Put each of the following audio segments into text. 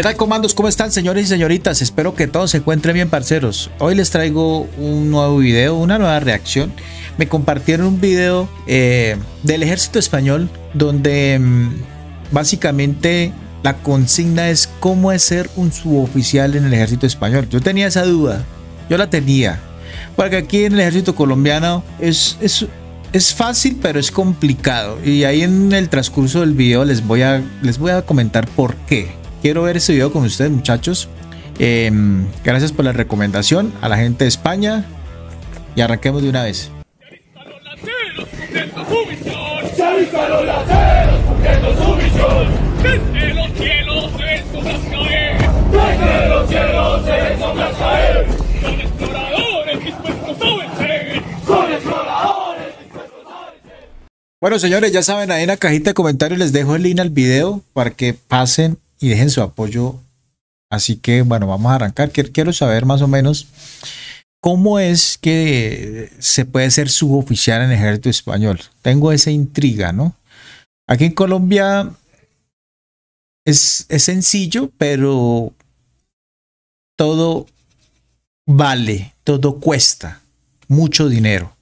¿Qué tal comandos? ¿Cómo están señores y señoritas? Espero que todos se encuentren bien parceros. Hoy les traigo un nuevo video, una nueva reacción. Me compartieron un video eh, del ejército español donde mm, básicamente la consigna es cómo es ser un suboficial en el ejército español. Yo tenía esa duda, yo la tenía. Porque aquí en el ejército colombiano es, es, es fácil, pero es complicado. Y ahí en el transcurso del video les voy a, les voy a comentar por qué. Quiero ver este video con ustedes, muchachos. Em, gracias por la recomendación a la gente de España. Y arranquemos de una vez. Bueno, señores, ya saben, ahí en la cajita de comentarios les dejo el link al video para que pasen y dejen su apoyo. Así que bueno, vamos a arrancar. Quiero saber más o menos cómo es que se puede ser suboficial en el ejército español. Tengo esa intriga, ¿no? Aquí en Colombia es, es sencillo, pero todo vale, todo cuesta mucho dinero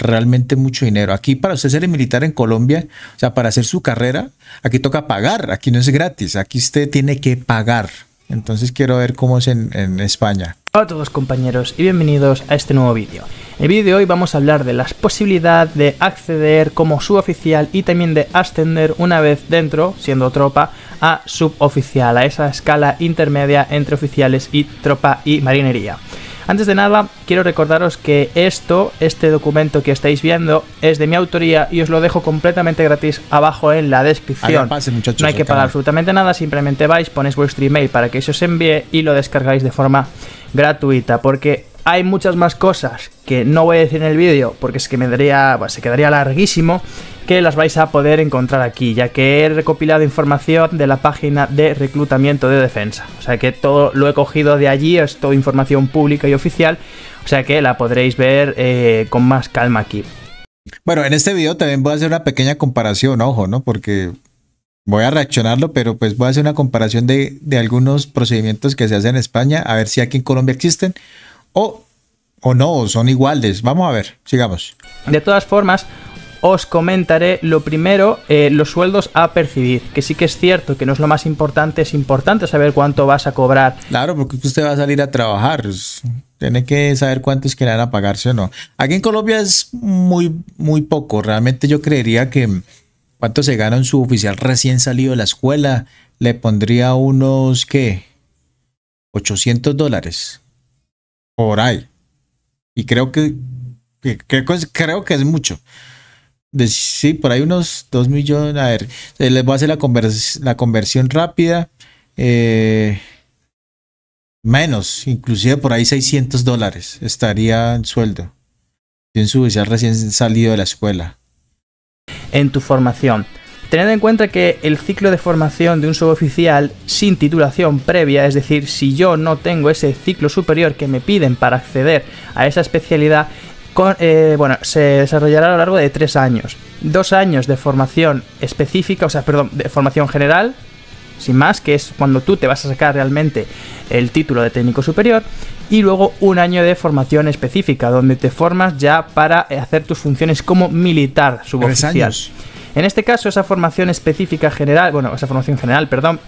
realmente mucho dinero. Aquí para usted ser militar en Colombia, o sea, para hacer su carrera, aquí toca pagar, aquí no es gratis, aquí usted tiene que pagar. Entonces quiero ver cómo es en, España. Hola a todos compañeros y bienvenidos a este nuevo vídeo. En el vídeo de hoy vamos a hablar de las posibilidades de acceder como suboficial y también de ascender una vez dentro, siendo tropa, a suboficial, a esa escala intermedia entre oficiales y tropa y marinería. Antes de nada, quiero recordaros que esto, este documento que estáis viendo, es de mi autoría y os lo dejo completamente gratis abajo en la descripción. no hay que pagar absolutamente nada, simplemente vais, ponéis vuestro email para que se os envíe y lo descargáis de forma gratuita, porque hay muchas más cosas que no voy a decir en el vídeo porque es que me daría, se quedaría larguísimo, que las vais a poder encontrar aquí, ya que he recopilado información de la página de reclutamiento de defensa. O sea que todo lo he cogido de allí, es toda información pública y oficial, o sea que la podréis ver eh, con más calma aquí. Bueno, en este video también voy a hacer una pequeña comparación, ojo, ¿no? Porque voy a reaccionarlo, pero pues voy a hacer una comparación de, de algunos procedimientos que se hacen en España, a ver si aquí en Colombia existen o, o no, son iguales. Vamos a ver, sigamos. De todas formas, os comentaré lo primero, eh, los sueldos a percibir, que sí que es cierto que no es lo más importante, es importante saber cuánto vas a cobrar. Claro, porque usted va a salir a trabajar, tiene que saber cuántos quieren a pagarse o no. Aquí en Colombia es muy, muy poco, realmente yo creería que cuánto se gana un suboficial recién salido de la escuela, le pondría unos, ¿qué? 800 dólares por ahí. Y creo que, creo que es mucho. De, sí, por ahí unos 2 millones. A ver, les voy a hacer la, la conversión rápida. Eh, menos, inclusive por ahí 600 dólares estaría en sueldo. En su recién salido de la escuela. En tu formación. Tened en cuenta que el ciclo de formación de un suboficial sin titulación previa, es decir, si yo no tengo ese ciclo superior que me piden para acceder a esa especialidad, eh, bueno, se desarrollará a lo largo de tres años. Dos años de formación específica, o sea, perdón, de formación general, sin más, que es cuando tú te vas a sacar realmente el título de técnico superior, y luego un año de formación específica, donde te formas ya para hacer tus funciones como militar suboficial. En este caso, esa formación específica general, bueno, esa formación general, perdón,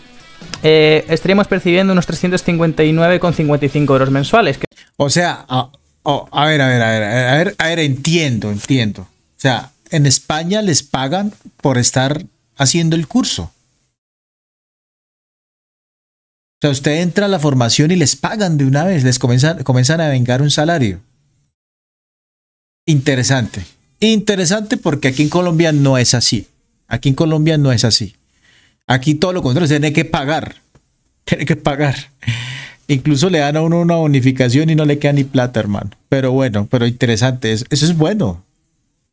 eh, estaríamos percibiendo unos 359,55 euros mensuales. O sea, a, a, ver, a ver, a ver, a ver, a ver, entiendo, entiendo. O sea, en España les pagan por estar haciendo el curso. Sea, usted entra a la formación y les pagan de una vez, les comienzan, comienzan a vengar un salario. Interesante. Interesante porque aquí en Colombia no es así. Aquí en Colombia no es así. Aquí todo lo contrario, tiene que pagar. Tiene que pagar. Incluso le dan a uno una bonificación y no le queda ni plata, hermano. Pero bueno, pero interesante. Eso es bueno.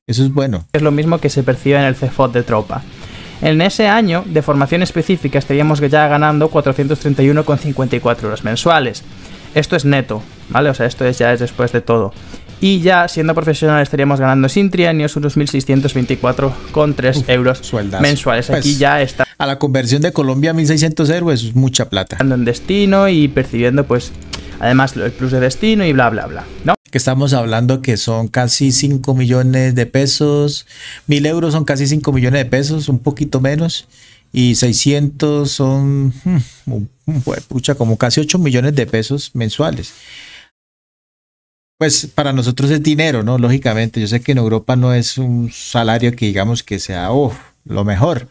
Eso es bueno. Es lo mismo que se percibe en el CFOT de tropa. En ese año de formación específica estaríamos ya ganando 431,54 euros mensuales. Esto es neto, ¿vale? O sea, esto es, ya es después de todo y ya siendo profesional estaríamos ganando sin trienios unos 1.624,3 euros mensuales. Aquí pues, ya está. a la conversión de Colombia a 1600 euros es mucha plata. Ando en destino y percibiendo, pues, además el plus de destino y bla, bla, bla, ¿no? Que estamos hablando que son casi 5 millones de pesos, 1000 euros son casi 5 millones de pesos, un poquito menos, y 600 son, hmm, pucha, como casi 8 millones de pesos mensuales pues para nosotros es dinero, ¿no? Lógicamente, yo sé que en Europa no es un salario que digamos que sea oh, lo mejor,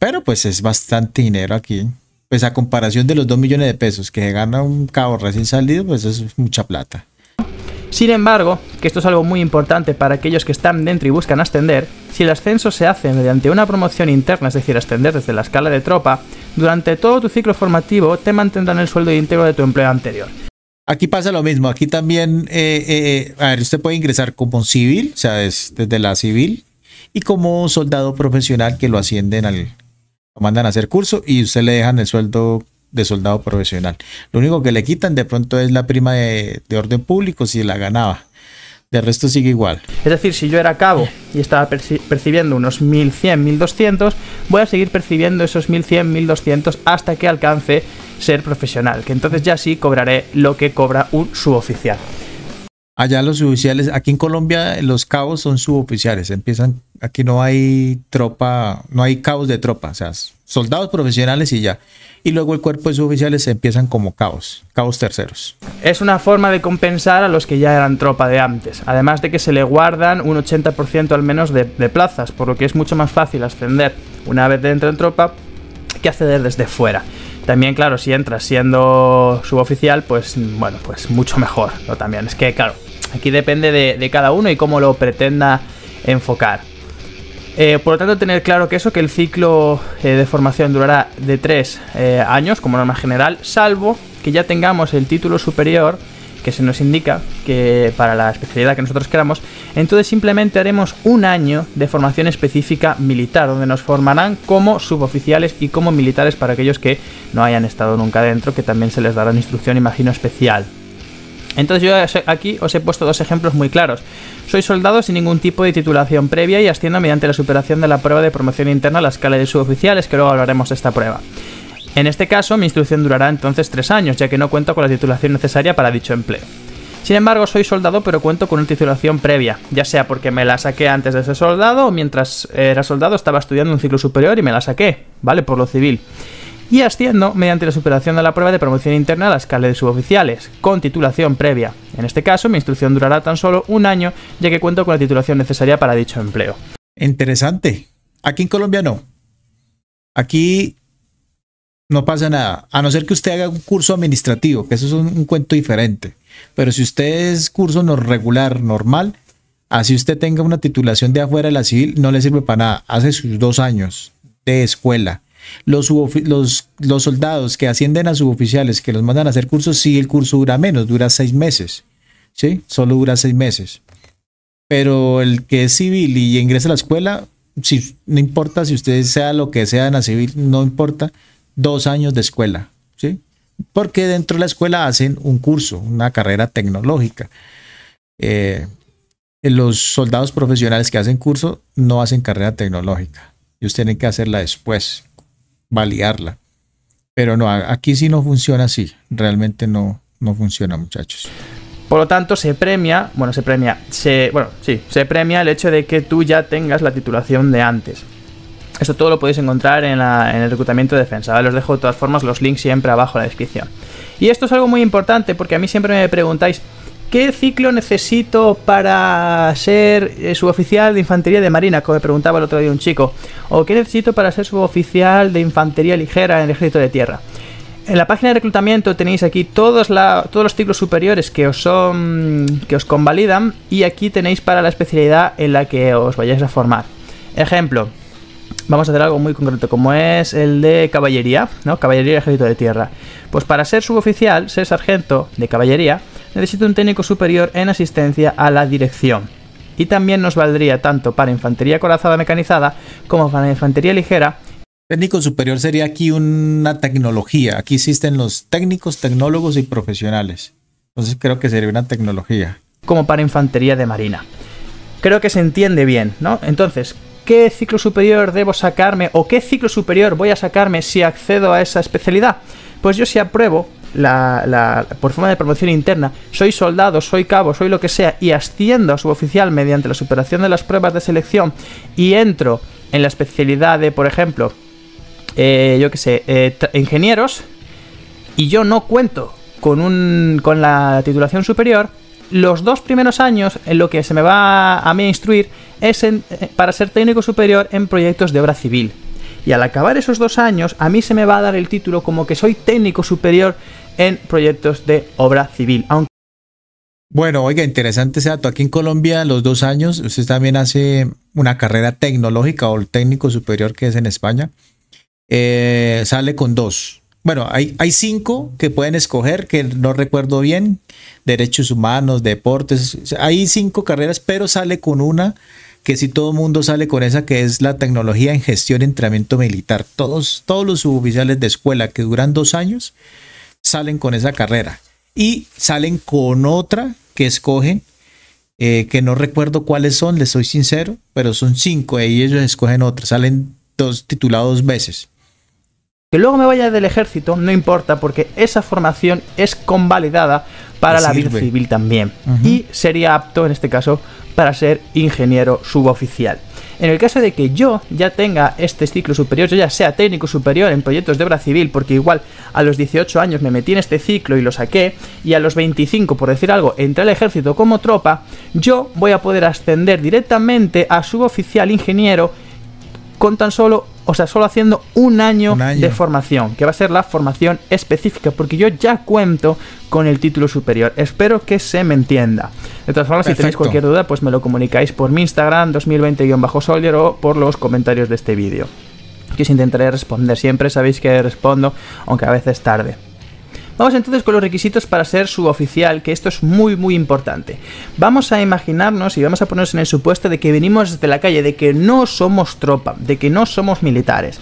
pero pues es bastante dinero aquí. Pues a comparación de los 2 millones de pesos que gana un cabo recién salido, pues es mucha plata. Sin embargo, que esto es algo muy importante para aquellos que están dentro y buscan ascender, si el ascenso se hace mediante una promoción interna, es decir, ascender desde la escala de tropa, durante todo tu ciclo formativo te mantendrán el sueldo íntegro de tu empleo anterior. Aquí pasa lo mismo, aquí también, eh, eh, a ver, usted puede ingresar como civil, o sea, desde la civil, y como soldado profesional que lo ascienden al, lo mandan a hacer curso y usted le dejan el sueldo de soldado profesional. Lo único que le quitan de pronto es la prima de, de orden público si la ganaba. De resto sigue igual. Es decir, si yo era cabo y estaba percibiendo unos 1100, 1200, voy a seguir percibiendo esos 1100, 1200 hasta que alcance ser profesional, que entonces ya sí cobraré lo que cobra un suboficial. Allá los suboficiales, aquí en Colombia los cabos son suboficiales, empiezan, aquí no hay tropa, no hay cabos de tropa, o sea, soldados profesionales y ya y luego el cuerpo de suboficiales empiezan como caos, caos terceros. Es una forma de compensar a los que ya eran tropa de antes, además de que se le guardan un 80% al menos de, plazas, por lo que es mucho más fácil ascender una vez dentro en tropa que acceder desde fuera. También, claro, si entras siendo suboficial, pues bueno, pues mucho mejor. También es que, claro, aquí depende de cada uno y cómo lo pretenda enfocar. Eh, por lo tanto, tener claro que eso, que el ciclo eh, de formación durará de 3 eh, años como norma general, salvo que ya tengamos el título superior que se nos indica que para la especialidad que nosotros queramos, entonces simplemente haremos un año de formación específica militar, donde nos formarán como suboficiales y como militares para aquellos que no hayan estado nunca dentro, que también se les dará una instrucción, imagino, especial. Entonces yo aquí os he puesto dos ejemplos muy claros. Soy soldado sin ningún tipo de titulación previa y asciendo mediante la superación de la prueba de promoción interna a la escala de suboficiales, que luego hablaremos de esta prueba. En este caso, mi instrucción durará entonces tres años, ya que no cuento con la titulación necesaria para dicho empleo. Sin embargo, soy soldado, pero cuento con una titulación previa, ya sea porque me la saqué antes de ser soldado o mientras era soldado estaba estudiando un ciclo superior y me la saqué, ¿vale? Por lo civil y asciendo mediante la superación de la prueba de promoción interna a la escala de suboficiales, con titulación previa. En este caso, mi instrucción durará tan solo un año, ya que cuento con la titulación necesaria para dicho empleo. Interesante. Aquí en Colombia no. Aquí no pasa nada, a no ser que usted haga un curso administrativo, que eso es un, cuento diferente. Pero si usted es curso no regular, normal, así usted tenga una titulación de afuera de la civil, no le sirve para nada. Hace sus dos años de escuela los, los, los, soldados que ascienden a suboficiales, que los mandan a hacer cursos, sí, el curso dura menos, dura seis meses. ¿Sí? Solo dura seis meses. Pero el que es civil y ingresa a la escuela, si, no importa si usted sea lo que sea en la civil, no importa, dos años de escuela. ¿Sí? Porque dentro de la escuela hacen un curso, una carrera tecnológica. Eh, los soldados profesionales que hacen curso no hacen carrera tecnológica. Ellos tienen que hacerla después, validarla. Pero no, aquí sí no funciona así. Realmente no, no funciona, muchachos. Por lo tanto, se premia, bueno, se premia, se, bueno, sí, se premia el hecho de que tú ya tengas la titulación de antes. Esto todo lo podéis encontrar en, el reclutamiento de defensa. ¿vale? Os dejo de todas formas los links siempre abajo en la descripción. Y esto es algo muy importante porque a mí siempre me preguntáis, ¿Qué ciclo necesito para ser eh, suboficial de infantería de marina? Como me preguntaba el otro día un chico. ¿O qué necesito para ser suboficial de infantería ligera en el ejército de tierra? En la página de reclutamiento tenéis aquí todos, los ciclos superiores que os son que os convalidan y aquí tenéis para la especialidad en la que os vayáis a formar. Ejemplo, vamos a hacer algo muy concreto, como es el de caballería, ¿no? Caballería Ejército de Tierra. Pues para ser suboficial, ser sargento de caballería, necesito un técnico superior en asistencia a la dirección. Y también nos valdría tanto para infantería corazada mecanizada como para infantería ligera. Técnico superior sería aquí una tecnología. Aquí existen los técnicos, tecnólogos y profesionales. Entonces creo que sería una tecnología. Como para infantería de marina. Creo que se entiende bien, ¿no? Entonces, qué ciclo superior debo sacarme o qué ciclo superior voy a sacarme si accedo a esa especialidad. Pues yo si apruebo la, por forma de promoción interna, soy soldado, soy cabo, soy lo que sea, y asciendo a suboficial mediante la superación de las pruebas de selección y entro en la especialidad de, por ejemplo, eh, yo que sé, eh, ingenieros, y yo no cuento con, un, con la titulación superior, los dos primeros años en lo que se me va a mí instruir es eh, para ser técnico superior en proyectos de obra civil. Y al acabar esos dos años, a mí se me va a dar el título como que soy técnico superior en proyectos de obra civil. Bueno, oiga, interesante ese dato. Aquí en Colombia, los dos años, usted también hace una carrera tecnológica o el técnico superior que es en España. Eh, sale con dos. Bueno, hay, hay cinco que pueden escoger, que no recuerdo bien, derechos humanos, deportes. Hay cinco carreras, pero sale con una que si todo el mundo sale con esa, que es la tecnología en gestión y entrenamiento militar. Todos, todos los suboficiales de escuela que duran dos años salen con esa carrera y salen con otra que escogen, eh, que no recuerdo cuáles son, les soy sincero, pero son cinco y ellos escogen otra, salen dos titulados dos veces. Que luego me vaya del ejército, no importa, porque esa formación es convalidada para la vida civil también. Y sería apto, en este caso, para ser ingeniero suboficial. En el caso de que yo ya tenga este ciclo superior, yo ya sea técnico superior en proyectos de obra civil, porque igual a los 18 años me metí en este ciclo y lo saqué, y a los 25, por decir algo, entré al ejército como tropa, yo voy a poder ascender directamente a suboficial ingeniero con tan solo o sea, solo haciendo un año, de formación, que va a ser la formación específica, porque yo ya cuento con el título superior. Espero que se me entienda. De todas formas, si tenéis cualquier duda, pues me lo comunicáis por mi Instagram 2020-soldier o por los comentarios de este vídeo. Que os intentaré responder siempre, sabéis que respondo, aunque a veces tarde. Vamos entonces con los requisitos para ser suboficial, que esto es muy muy importante. Vamos a imaginarnos y vamos a ponernos en el supuesto de que venimos desde la calle, de que no somos tropa, de que no somos militares.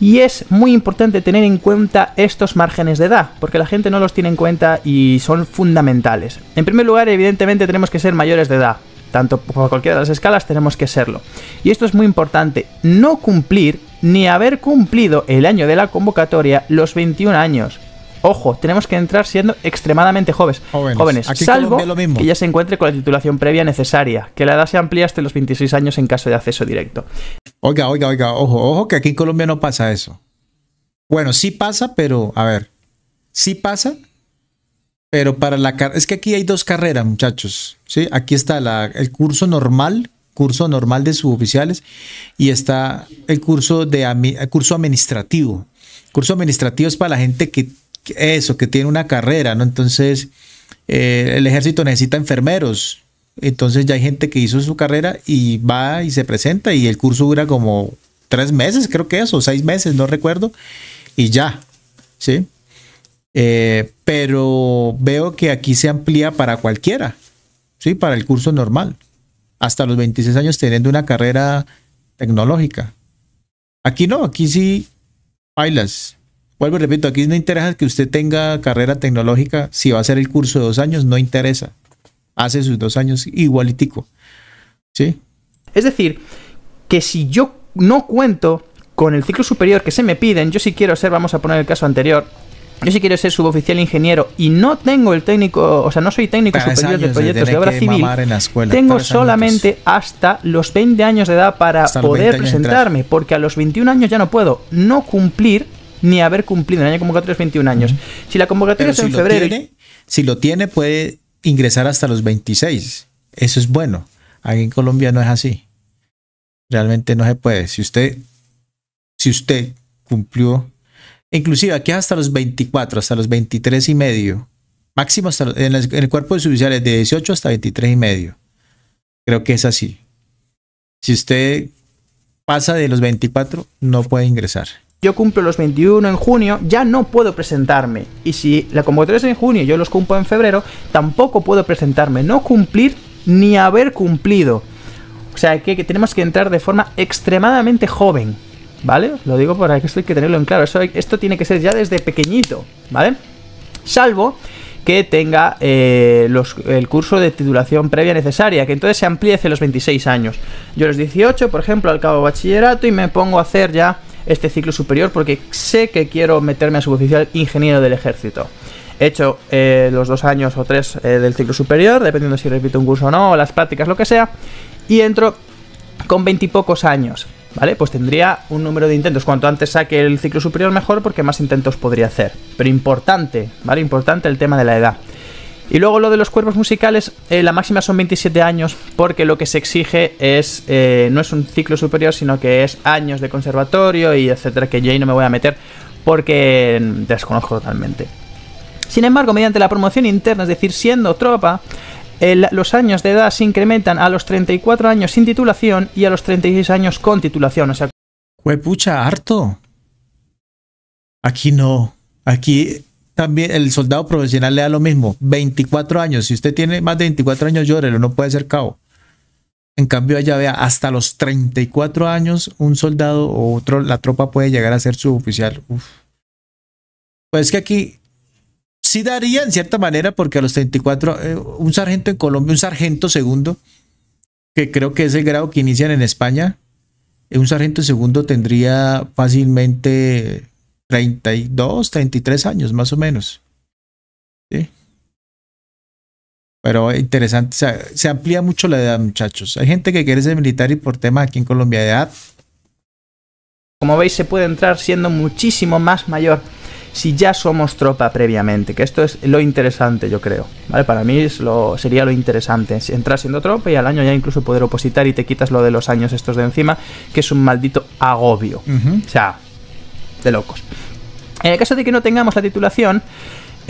Y es muy importante tener en cuenta estos márgenes de edad, porque la gente no los tiene en cuenta y son fundamentales. En primer lugar, evidentemente tenemos que ser mayores de edad. Tanto por cualquiera de las escalas tenemos que serlo. Y esto es muy importante, no cumplir ni haber cumplido el año de la convocatoria los 21 años. Ojo, tenemos que entrar siendo extremadamente jóvenes, jóvenes, salvo que ya se encuentre con la titulación previa necesaria, que la edad se amplía hasta los 26 años en caso de acceso directo. Oiga, oiga, oiga, ojo, ojo que aquí en Colombia no pasa eso. Bueno, sí pasa, pero a ver, sí pasa, pero para la es que aquí hay dos carreras, muchachos. Sí, aquí está la, el curso normal, curso normal de suboficiales y está el curso de el curso administrativo. curso administrativo es para la gente que eso, que tiene una carrera, ¿no? Entonces, eh, el ejército necesita enfermeros. Entonces ya hay gente que hizo su carrera y va y se presenta y el curso dura como tres meses, creo que es, o seis meses, no recuerdo, y ya, ¿sí? Eh, pero veo que aquí se amplía para cualquiera, ¿sí? Para el curso normal, hasta los 26 años teniendo una carrera tecnológica. Aquí no, aquí sí bailas, Vuelvo y repito, aquí no interesa que usted tenga carrera tecnológica, si va a hacer el curso de dos años, no interesa. Hace sus dos años igualitico. ¿Sí? Es decir, que si yo no cuento con el ciclo superior que se me piden, yo si quiero ser, vamos a poner el caso anterior, yo si quiero ser suboficial ingeniero y no tengo el técnico, o sea, no soy técnico superior de proyectos de obra civil, tengo solamente hasta los 20 años de edad para poder presentarme, porque a los 21 años ya no puedo no cumplir ni haber cumplido el año convocatorio es 21 años. Si la convocatoria es en febrero. si lo tiene, puede ingresar hasta los 26. Eso es bueno. Aquí en Colombia no es así. Realmente no se puede. Si usted, si usted cumplió, inclusive aquí hasta los 24, hasta los 23 y medio, máximo hasta en, el, cuerpo de suboficiales de 18 hasta 23 y medio. Creo que es así. Si usted pasa de los 24, no puede ingresar yo cumplo los 21 en junio, ya no puedo presentarme. Y si la convocatoria es en junio y yo los cumplo en febrero, tampoco puedo presentarme. No cumplir ni haber cumplido. O sea que, tenemos que entrar de forma extremadamente joven. ¿Vale? Lo digo para que esto hay que tenerlo en claro. esto tiene que ser ya desde pequeñito. ¿Vale? Salvo que tenga eh, el curso de titulación previa necesaria, que entonces se amplíe hacia los 26 años. Yo a los 18, por ejemplo, al cabo de bachillerato y me pongo a hacer ya este ciclo superior porque sé que quiero meterme a suboficial ingeniero del ejército. He hecho eh, los dos años o tres eh, del ciclo superior, dependiendo si repito un curso o no, o las prácticas, lo que sea, y entro con veintipocos años, ¿vale? Pues tendría un número de intentos. Cuanto antes saque el ciclo superior, mejor, porque más intentos podría hacer. Pero importante, ¿vale? Importante el tema de la edad. Y luego lo de los cuerpos musicales, eh, la máxima son 27 años, porque lo que se exige es no es un ciclo superior, sino que es años de conservatorio y etcétera, que yo ahí no me voy a meter porque desconozco totalmente. Sin embargo, mediante la promoción interna, es decir, siendo tropa, los años de edad se incrementan a los 34 años sin titulación y a los 36 años con titulación. O sea, pucha, harto. Aquí no. Aquí también el soldado profesional le da lo mismo. 24 años. Si usted tiene más de 24 años, llórelo, no puede ser cabo. En cambio, allá vea, hasta los 34 años, un soldado o otro, la tropa puede llegar a ser suboficial. Uf. Pues que aquí sí daría en cierta manera, porque a los 34, eh, un sargento en Colombia, un sargento segundo, que creo que es el grado que inician en España, eh, un sargento segundo tendría fácilmente 32, 33 años, más o menos. ¿Sí? Pero interesante, se amplía mucho la edad, muchachos. Hay gente que quiere ser militar y por temas aquí en Colombia de edad. Como veis, se puede entrar siendo muchísimo más mayor si ya somos tropa previamente, que esto es lo interesante, yo creo. ¿vale? Para mí es lo, sería lo interesante, entrar siendo tropa y al año ya incluso poder opositar y te quitas lo de los años estos de encima, que es un maldito agobio. O sea, de locos. En el caso de que no tengamos la titulación,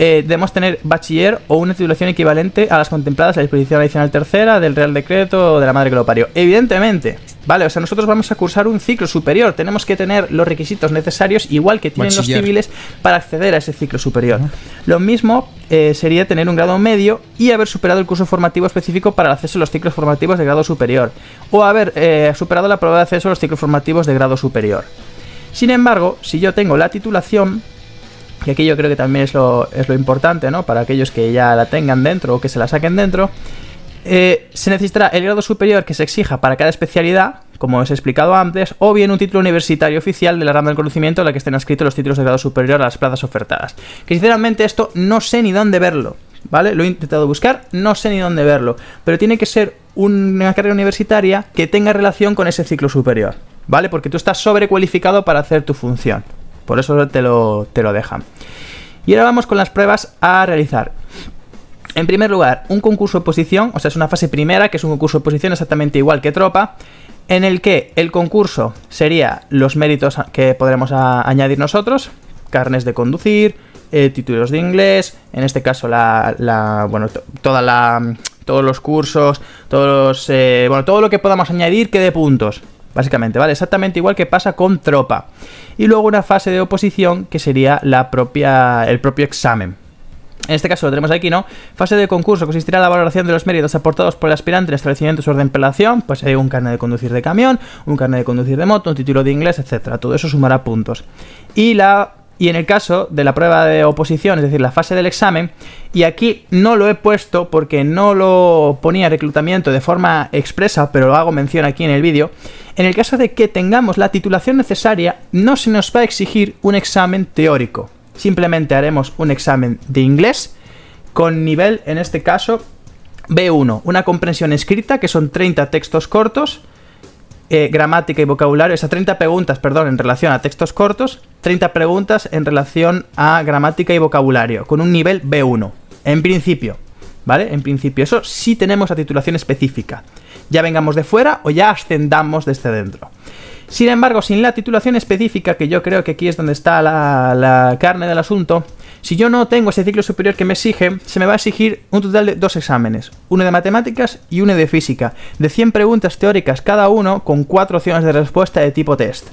eh, debemos tener bachiller o una titulación equivalente a las contempladas en la disposición adicional tercera del Real Decreto o de la Madre que lo parió. Evidentemente, ¿vale? O sea, nosotros vamos a cursar un ciclo superior, tenemos que tener los requisitos necesarios, igual que tienen los civiles, para acceder a ese ciclo superior. Lo mismo eh, sería tener un grado medio y haber superado el curso formativo específico para el acceso a los ciclos formativos de grado superior, o haber eh, superado la prueba de acceso a los ciclos formativos de grado superior. Sin embargo, si yo tengo la titulación, que aquí yo creo que también es lo, importante, ¿no? Para aquellos que ya la tengan dentro o que se la saquen dentro. Eh, se necesitará el grado superior que se exija para cada especialidad, como os he explicado antes, o bien un título universitario oficial de la rama del conocimiento en la que estén escritos los títulos de grado superior a las plazas ofertadas. Que sinceramente esto no sé ni dónde verlo, ¿vale? Lo he intentado buscar, no sé ni dónde verlo, pero tiene que ser una carrera universitaria que tenga relación con ese ciclo superior, ¿vale? Porque tú estás sobrecualificado para hacer tu función. Por eso te lo, te lo dejan. Y ahora vamos con las pruebas a realizar. En primer lugar, un concurso de oposición, o sea, es una fase primera, que es un concurso de oposición exactamente igual que tropa, en el que el concurso sería los méritos que podremos añadir nosotros, carnes de conducir, eh, títulos de inglés, en este caso la, bueno, la, todos los cursos, todos eh, bueno, todo lo que podamos añadir que de puntos, básicamente, ¿vale? Exactamente igual que pasa con tropa. Y luego una fase de oposición que sería la propia, el propio examen. En este caso lo tenemos aquí, ¿no? Fase de concurso consistirá en la valoración de los méritos aportados por el aspirante en establecimiento de su orden pelación, pues hay un carnet de conducir de camión, un carnet de conducir de moto, un título de inglés, etcétera. Todo eso sumará puntos. Y la y en el caso de la prueba de oposición, es decir, la fase del examen, y aquí no lo he puesto porque no lo ponía reclutamiento de forma expresa, pero lo hago mención aquí en el vídeo, en el caso de que tengamos la titulación necesaria, no se nos va a exigir un examen teórico. Simplemente haremos un examen de inglés con nivel, en este caso, B1, una comprensión escrita, que son 30 textos cortos, eh, gramática y vocabulario, esas 30 preguntas, perdón, en relación a textos cortos, 30 preguntas en relación a gramática y vocabulario, con un nivel B1, en principio, ¿vale? En principio, eso sí tenemos la titulación específica, ya vengamos de fuera o ya ascendamos desde dentro. Sin embargo, sin la titulación específica, que yo creo que aquí es donde está la carne del asunto, si yo no tengo ese ciclo superior que me exige, se me va a exigir un total de dos exámenes, uno de matemáticas y uno de física, de 100 preguntas teóricas cada uno con cuatro opciones de respuesta de tipo test.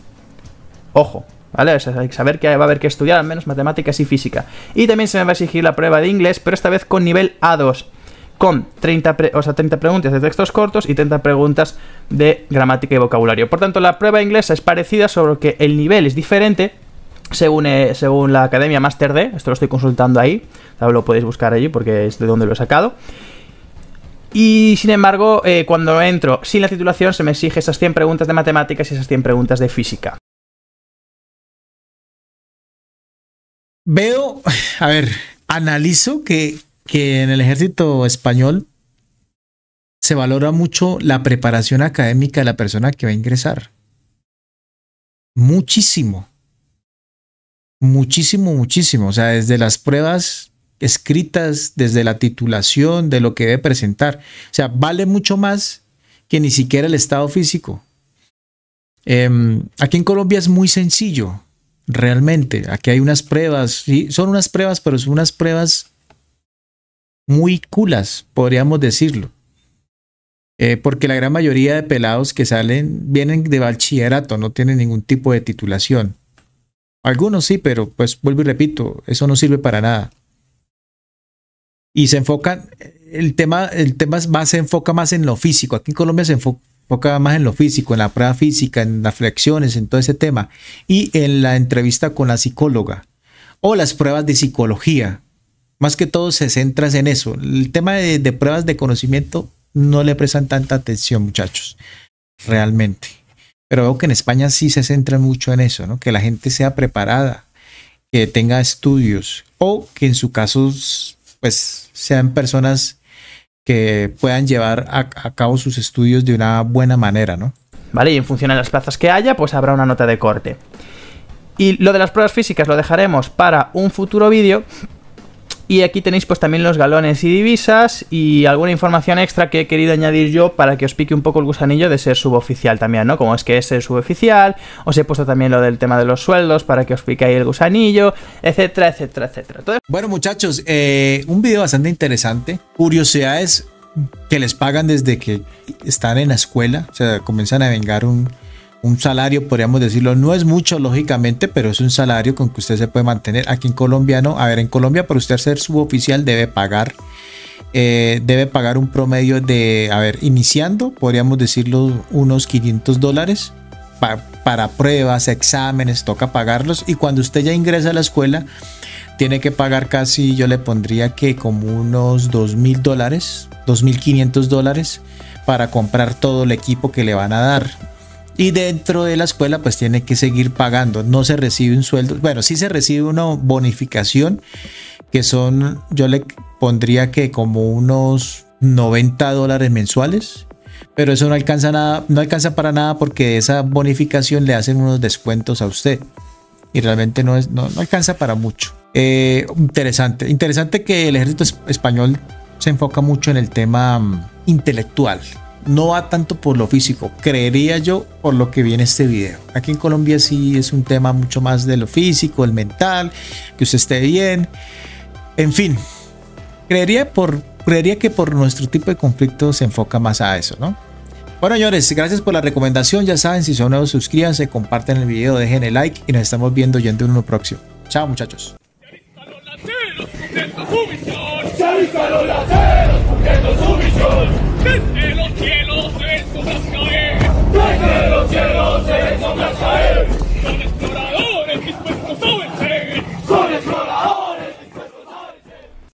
Ojo, ¿vale? hay que saber que va a haber que estudiar al menos matemáticas y física. Y también se me va a exigir la prueba de inglés, pero esta vez con nivel A2, con 30, o sea, 30 preguntas de textos cortos y 30 preguntas de gramática y vocabulario. Por tanto, la prueba inglesa es parecida, solo que el nivel es diferente según, eh, según la Academia Master D. Esto lo estoy consultando ahí. Lo podéis buscar allí porque es de donde lo he sacado. Y sin embargo, eh, cuando entro sin la titulación, se me exige esas 100 preguntas de matemáticas y esas 100 preguntas de física. Veo, a ver, analizo que, que en el ejército español se valora mucho la preparación académica de la persona que va a ingresar. Muchísimo. Muchísimo, muchísimo. O sea, desde las pruebas escritas, desde la titulación, de lo que debe presentar. O sea, vale mucho más que ni siquiera el estado físico. Em, aquí en Colombia es muy sencillo, realmente. Aquí hay unas pruebas, sí, son unas pruebas, pero son unas pruebas muy culas, podríamos decirlo. Eh, porque la gran mayoría de pelados que salen vienen de bachillerato, no tienen ningún tipo de titulación. Algunos sí, pero pues vuelvo y repito, eso no sirve para nada. Y se enfocan, el tema, el tema más, se enfoca más en lo físico. Aquí en Colombia se enfoca más en lo físico, en la prueba física, en las flexiones, en todo ese tema. Y en la entrevista con la psicóloga o las pruebas de psicología. Más que todo se centra en eso. El tema de, de pruebas de conocimiento no le prestan tanta atención, muchachos, realmente. Pero veo que en España sí se centra mucho en eso, ¿no? Que la gente sea preparada, que tenga estudios o que en su caso, pues, sean personas que puedan llevar a, a cabo sus estudios de una buena manera, ¿no? Vale, y en función de las plazas que haya, pues habrá una nota de corte. Y lo de las pruebas físicas lo dejaremos para un futuro vídeo, y aquí tenéis pues también los galones y divisas y alguna información extra que he querido añadir yo para que os pique un poco el gusanillo de ser suboficial también, ¿no? Como es que es ser suboficial, os he puesto también lo del tema de los sueldos para que os pique ahí el gusanillo, etcétera, etcétera, etcétera. Bueno muchachos, eh, un video bastante interesante, curiosidades que les pagan desde que están en la escuela, o sea, comienzan a vengar un un salario, podríamos decirlo, no es mucho lógicamente, pero es un salario con que usted se puede mantener. Aquí en Colombia no, a ver, en Colombia para usted ser suboficial debe pagar, eh, debe pagar un promedio de, a ver, iniciando, podríamos decirlo, unos 500 dólares. para pruebas, exámenes, toca pagarlos y cuando usted ya ingresa a la escuela, tiene que pagar casi, yo le pondría que como unos 2 mil dólares, 2.500 dólares para comprar todo el equipo que le van a dar y dentro de la escuela pues tiene que seguir pagando. No se recibe un sueldo. Bueno, sí se recibe una bonificación que son, yo le pondría que como unos 90 dólares mensuales. Pero eso no alcanza nada, no alcanza para nada porque esa bonificación le hacen unos descuentos a usted. Y realmente no, es, no, alcanza para mucho. Eh, interesante. Interesante que el ejército español se enfoca mucho en el tema mm, intelectual no va tanto por lo físico, creería yo por lo que viene este video. Aquí en Colombia sí es un tema mucho más de lo físico, el mental, que usted esté bien. En fin, creería, por, creería que por nuestro tipo de conflicto se enfoca más a eso, ¿no? Bueno, señores, gracias por la recomendación. Ya saben, si son nuevos, suscríbanse, comparten el video, dejen el like y nos estamos viendo ya en uno próximo. Chao, muchachos. ¡Que los cielos se pongan caer! ¡Que los cielos se pongan caer!